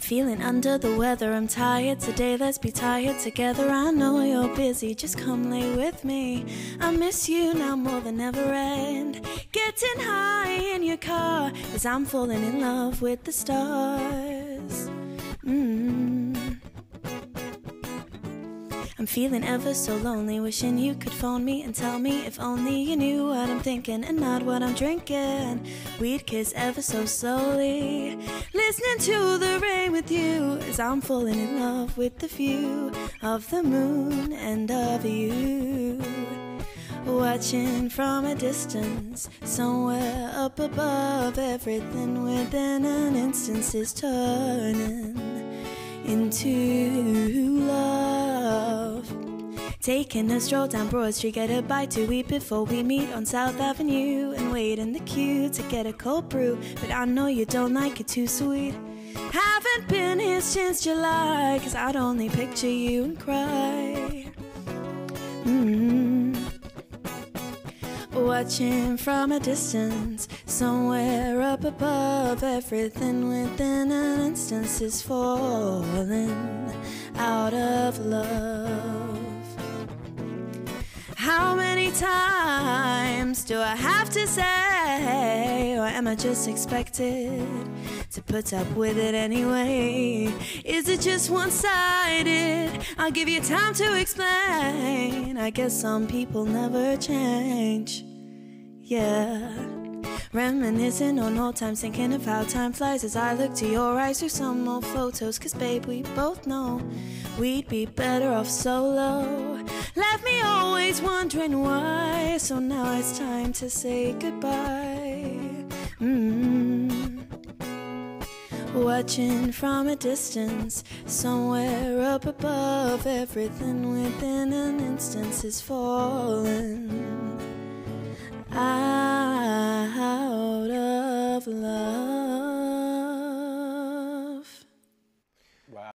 I'm feeling under the weather, I'm tired today, let's be tired together. I know you're busy, just come lay with me. I miss you now more than ever, and getting high in your car, as I'm falling in love with the stars. I'm feeling ever so lonely, wishing you could phone me and tell me if only you knew what I'm thinking and not what I'm drinking. We'd kiss ever so slowly, listening to the rain with you as I'm falling in love with the view of the moon and of you. Watching from a distance, somewhere up above, everything within an instant is turning into love. Taking a stroll down Broad Street, get a bite to eat before we meet on South Avenue and wait in the queue to get a cold brew. But I know you don't like it too sweet. Haven't been here since July, cause I'd only picture you and cry. Mm-hmm. Watching from a distance, somewhere up above, everything within an instance is falling out of love. Times do I have to say, or am I just expected to put up with it anyway? Is it just one sided? I'll give you time to explain. I guess some people never change. Yeah. Reminiscing on old times, thinking of how time flies as I look to your eyes through some old photos. Cause, babe, we both know we'd be better off solo. Left me always wondering why. So now it's time to say goodbye. Mm. Watching from a distance, somewhere up above, everything within an instance is falling. love.